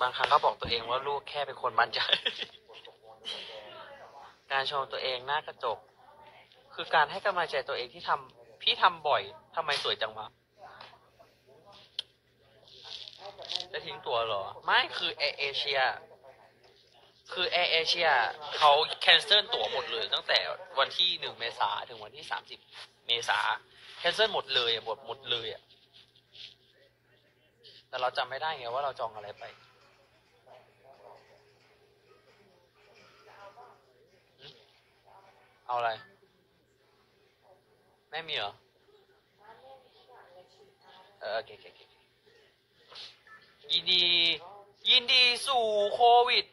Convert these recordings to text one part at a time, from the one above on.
บางครั้งก็บอกตัวเองว่าลูกแค่เป็นคนมั่นใจ การชมตัวเองหน้ากระจก คือการให้กำลังใจตัวเองที่ทำพี่ทำบ่อยทำไมสวยจังวะจะทิ้งตัวเหรอ ไม่คือแอร์เอเชีย คือแอร์เอเชียเขา cancel ตั๋วหมดเลย ตั้งแต่วันที่หนึ่งเมษาถึงวันที่สามสิบเมษา cancel หมดเลยหมดหมดเลยอะแต่เราจำไม่ได้ไงว่าเราจองอะไรไป เอาอะไร ไม่มีเหรอ เออโอเคโอเคโอเคยินดี ยินดีสู่โควิด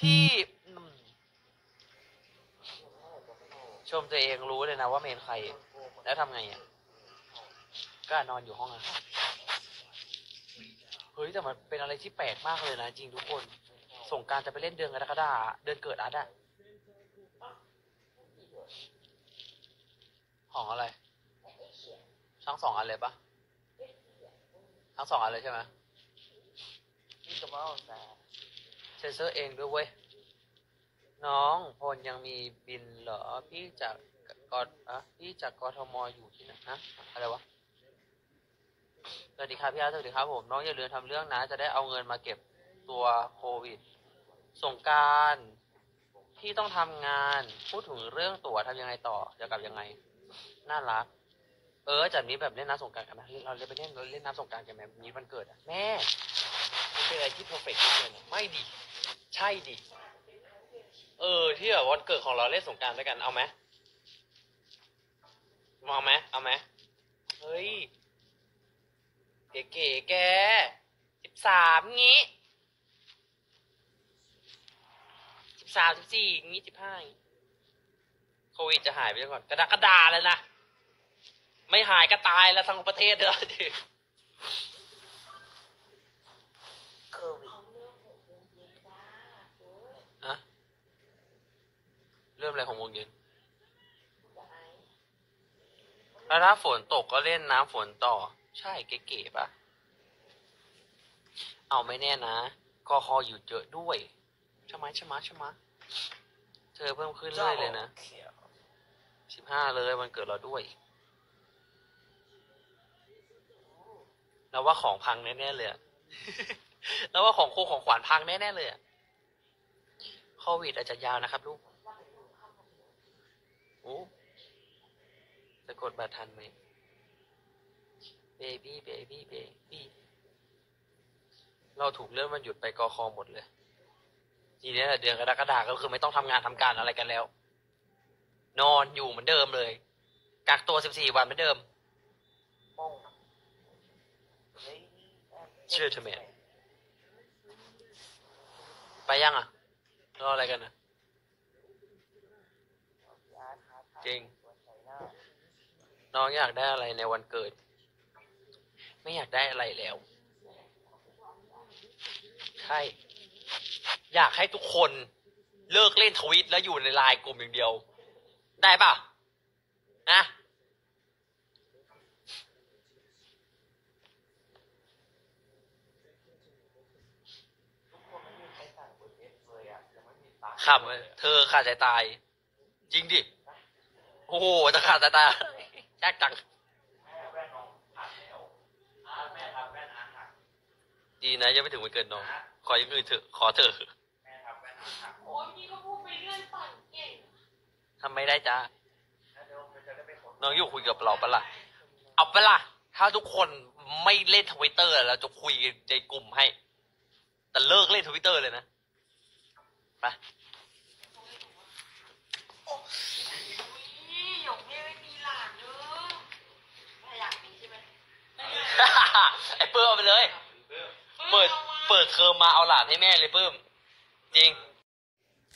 ที่ชมตัวเองรู้เลยนะว่าเมนใคร แล้วทำไงอะก็นอนอยู่ห้องอะเฮ้ยแต่มันเป็นอะไรที่แปลกมากเลยนะ จริงทุกคน ส่งการจะไปเล่นเดือนกรกฎาเดือนเกิดอาร์ตอะ ของอะไร ทั้งสองอันเลยปะทั้งสองอันเลยใช่ไหมนี่ก็มาเอาแต่เซนเซอร์เองด้วยเว้ย น้องพลยังมีบินเหรอ พี่จากกอดอะพี่จากกทมอยู่ที่ไหนฮะอะไรวะ สวัสดีครับพี่อาร์ตสวัสดีครับผม น้องอย่าลืมทำเรื่องนะ จะได้เอาเงินมาเก็บตัวโควิดส่งการพี่ต้องทำงาน พูดถึงเรื่องตั๋วทำยังไงต่อจะกลับยังไง น่ารัก เออจัดนี้แบบเล่นน้ำสงกรารกันไหมเราเล่นไปเล่นเราเล่นน้ำสงกรารกันไหมนี้วันเกิดอะแม่มันเป็นอะไรที่เพอร์เฟกต์มากเลยนะไม่ดิใช่ดิเออ ที่แบบวันเกิดของเราเล่นสงกรารด้วยกันเอาไหมเอาไหมเอาไหมเฮ้ยเก๋ๆแกสิบสามงี้สิบสามสิบสี่งี้สิบห้า โควิดจะหายไปก่อนกระดากระดาเลยนะ ไม่หายก็ตายแล้วทั้งประเทศเลยดิโควิดอะเริ่มอะไรของวงเย็นแล้วถ้าฝนตกก็เล่นน้ำฝนต่อ ใช่เก๋ๆปะเอาไม่แน่นะกอคออยู่เยอะด้วย ใช่ไหมใช่ไหมใช่ไหมเธอเพิ่มขึ้นเรื่อยเลยนะเขียว สิบห้าเลยวันเกิดเราด้วยแล้วว่าของพังแน่ๆเลยอะแล้วว่าของโคของขวัญพังแน่ๆเลยโควิดอาจจะยาวนะครับลูกโอ้จะกดบัตรทันไหมเบบี้เบบี้เบบี้เราถูกเลื่อนวันหยุดไปกอคอหมดเลย ทีนี้เดือนกรกฎาก็คือไม่ต้องทำงานทำการอะไรกันแล้ว นอนอยู่เหมือนเดิมเลย กักตัว14วันเหมือนเดิมเฮ้ยเชื่อเธอไหมไปยังอะรออะไรกันอะ จริง น้องอยากได้อะไรในวันเกิด ไม่อยากได้อะไรแล้ว ใช่ อยากให้ทุกคนเลิกเล่นทวิตแล้วอยู่ในไลน์กลุ่มอย่างเดียว ได้ป่ะนะทุกคนไม่มีใครสั่งบนเอฟเลยอะยังไม่มีตังค์ขับเธอขาดใจตาย จริงดิ โอ้โหจะขาดใจตายยากจังแม่แว่นน้องผ่านแล้วอาแม่ทำแว่นอาหักดีนะยังไม่ถึงวันเกิดน้อง ขออย่างอื่นเถอะ ขอเถอะ แม่ทำแว่นอาหัก โอ้ยพี่ก็พูดไปเรื่อยปั่นเก่ง ทำไม่ได้จ้าแล้วเดี๋ยวมันจะได้ไปขนน้องอยู่คุยกับเราปะล่ะ เอาปะล่ะ ถ้าทุกคนไม่เล่นทวิตเตอร์เราจะคุยในกลุ่มให้ แต่เลิกเล่นทวิตเตอร์เลยนะ ไปนี่หยกเนี่ยไม่มีหลานเนอะไม่อยากมีใช่ไหมไอ้เปิ้มเอาไปเลย เปิด เปิดเทอมมาเอาหลานให้แม่เลยเปิ้ม จริง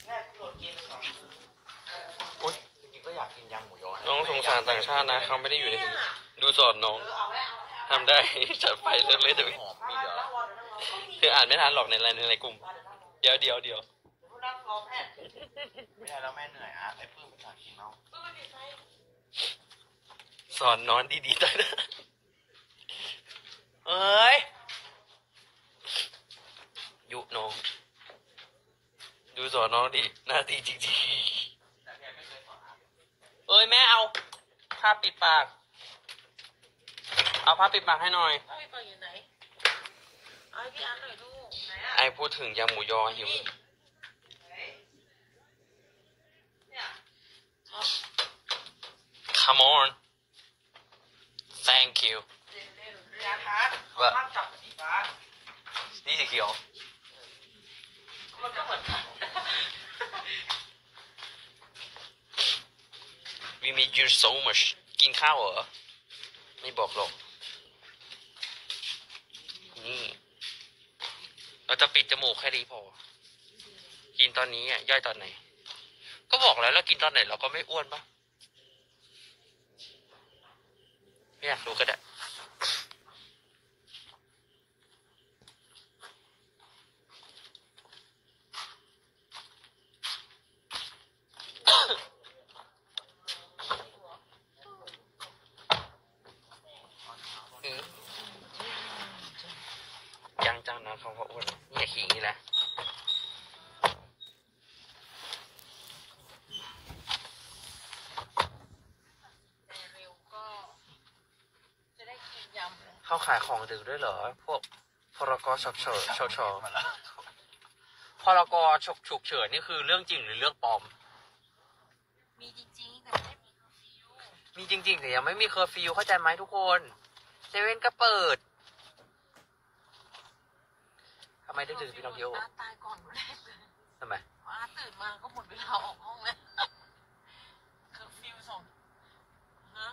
แม่โดดกินสอง อุ๊ย จริงๆก็อยากกินยำหมูยอ น้องสงสารต่างชาตินะเขาไม่ได้อยู่ในนี้ดูสอนน้องเออเอาไว้เอาไว้เอาทำได้ จัดไปเลิกเล่นทวิตหอมมีเหรอนั่งรอเดี๋ยวนั่งรอคืออ่านไม่ทันหรอกในไลน์ในกลุ่ม เดี๋ยวเดี๋ยวเดี๋ยวเดี๋ยวนั่งรอแพทย์ไม่ได้แล้วแม่เหนื่อยอะไอ้ปื้มไม่อยากกินเอาเพื่อไม่ติดใจสอนนอนดีๆได้นะเอ้ยยุน้อง ดูสอนน้องดิหน้าตีจริงแต่พี่ไม่เคยสอนอาร์ต ๆ เอ้ยแม่เอาผ้าปิดปาก เอาผ้าปิดปากให้หน่อยเอาไปเปิดอยู่ไหนเอาให้พี่อาร์ตหน่อยลูกไหนอะไอพูดถึงยำหมูยอหิวเนี่ย Come on Thank you เร็วเร็วพี่อาร์ตครับขอภาพจับสีฟ้านี่สีเขียว มันก็เหมือนกัน We made you so much กินข้าวเหรอ ไม่บอกหรอก นี่ เราจะปิดจมูกแค่นี้พอ กินตอนนี้อะย่อยตอนไหน ก็บอกแล้วเรากินตอนไหนเราก็ไม่อ้วนปะไม่อยากรู้ก็ได้ อืม ยังจังนะเขาก็อ้วนเนี่ยขิงนี่แหละแต่เร็วก็จะได้กินยำเลยเขาขายของดึกด้วยเหรอ พวกพรกฉุกเฉินชชพรกฉุกฉุกเฉินนี่คือเรื่องจริงหรือเรื่องปลอม มีจริงๆแต่ไม่ได้มีเคอร์ฟิวมีจริงๆแต่ยังไม่มีเคอร์ฟิวเข้าใจไหมทุกคนเซเว่นก็เปิดทำไมได้ถึงพี่น้องเที่ยวอาร์ตตายก่อนคนแรกเลยทำไมพออาร์ตตื่นมาก็หมดเวลาออกห้องแล้วเคอร์ฟิวสองฮะ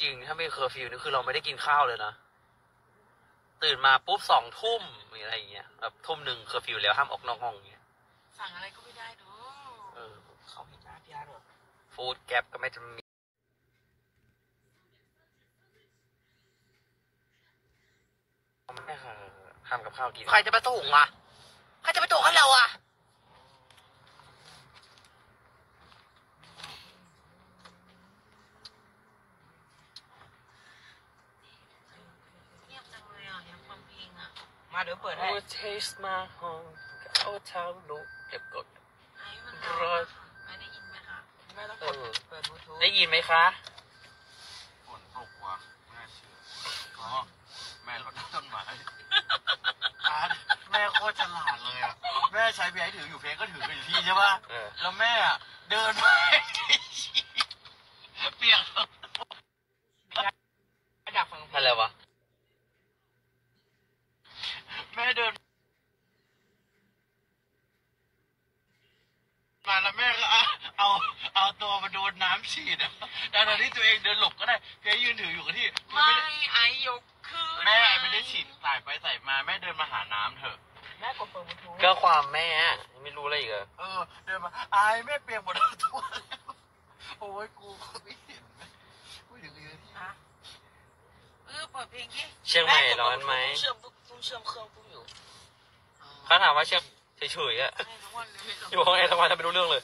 จริงถ้าไม่เคอร์ฟิวนี่คือเราไม่ได้กินข้าวเลยนะตื่นมาปุ๊บสองทุ่มอะไรอย่างเงี้ยแบบทุ่มหนึ่งเคอร์ฟิวแล้วห้ามออกนอกห้องอย่างเงี้ยสั่งอะไรก็ไม่ได้ดูเออเขาเห็นหน้าพี่อาร์ตเหรอฟู้ดแก๊ปก็ไม่จะมีไม่ค่ะ ทำกับข้าวกิน ใครจะไปส่งอะ ใครจะไปส่งให้เราอะ เงียบจังเลยอะยังฟังเพลงอะ มาเดี๋ยวเปิดให้โอ้ taste my home เอาเท้าลุกเก็บกด ไอ้มันรอไม่ได้ยินไหมคะแม่ต้องเอกดอเปิดบลูทูธได้ยินไหมคะ ฝนตกว่ะแม่เชื่ออ๋อแม่รดน้ำต้นไม้ อาร์ตแม่โคตรฉลาดเลยอะ แม่ใช้เบียร์ให้ถืออยู่เพลงก็ถือไปอยู่ที่ใช่ปะเออ แล้วแม่อะเดินไปเปียกอยากฟังเพลงอะไรวะ แม่เดิน มาแล้วแม่ก็เอาเอาเอาตัว มาโดนน้ำฉีดอะแต่ตอนที่ตัวเองเดินหลบก็ได้เพลงยืนถืออยู่กับที่มันไม่ไม่ได้ไอ้ยกขึ้นแม่ไม่ได้ฉีดสายไปใส่มาแม่เดินมาหาน้ำเถอะ แม่กดเปิดบลูทูธก็ความแม่ไม่รู้อะไรอีกเหรอเออ เดินมาอายแม่เปียกหมดทั้งตัวแล้วโอ้ยกูไม่เห็นกูอย่างนี้ที่ฮะเออเปิดเพลงดิเชียงใหม่ร้อนไหมเชื่อมปุ๊บเชื่อมเครื่องปุ๊บอยู่เขาถามว่าเชียงเฉยๆอะให้ทุกวันเลยอยู่ห้องแอร์ทำไมทำไม่รู้เรื่องเลย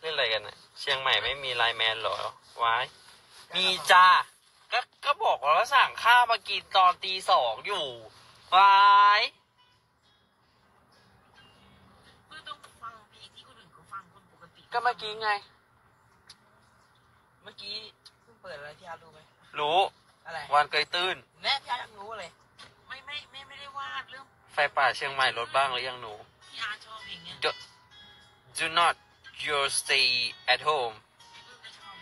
เล่นอะไรกันน่ะ เชียงใหม่ไม่มีไลน์แมนเหรอวายมีจ้าก็ก็บอกว่าสั่งข้าวมากินตอนตีสองอยู่วายเพื่อต้องฟังเพลงที่คนอื่นเขาฟังคนปกติก็เมื่อกี้ไง เมื่อกี้เพิ่งเปิดอะไรพี่อาร์ตรู้ไหมรู้อะไรวันเกยตื้น แม่พี่อาร์ตอยากรู้เลย ไม่ไม่ไม่ไม่ได้วาดเรื่องไฟป่าเชียงใหม่ลดบ้างหรือยังหนูที่อาร์ตชอบเพลงเนี้ย Do, do not you stay at home เพิ่งจะชอบ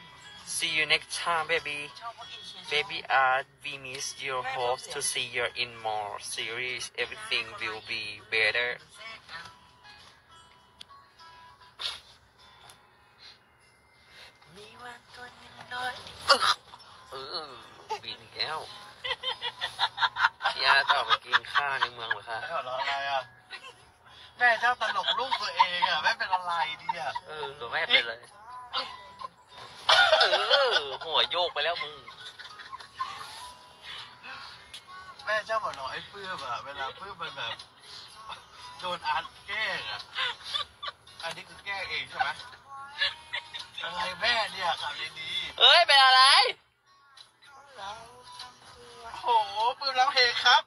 see you next time baby ชอบเพราะเอเชียชอบ baby art we miss your hopes to see you in more series everything will be better แทรกนะมีวันตัวนิดน้อยเออบินอีกแล้วพี่อาต่อไปกินข้าวในเมืองเหรอคะแม่หัวเราะอะไรอะ แม่ชอบตลกลูกตัวเองอะแม่เป็นอะไรเนี่ย เออหรือไม่เป็นเลยเออหัวโยกไปแล้วมึง แม่ชอบหัวเราะไอ้ปื้มอะเวลาปื้มมันแบบโดนอาร์ตแกล้งอะอันนี้คือแกล้งเองใช่ไหมอะไรแม่เนี่ยขับดีเอ้ยเป็นอะไรๆโอ้โหปื้มร้องเพลงครับ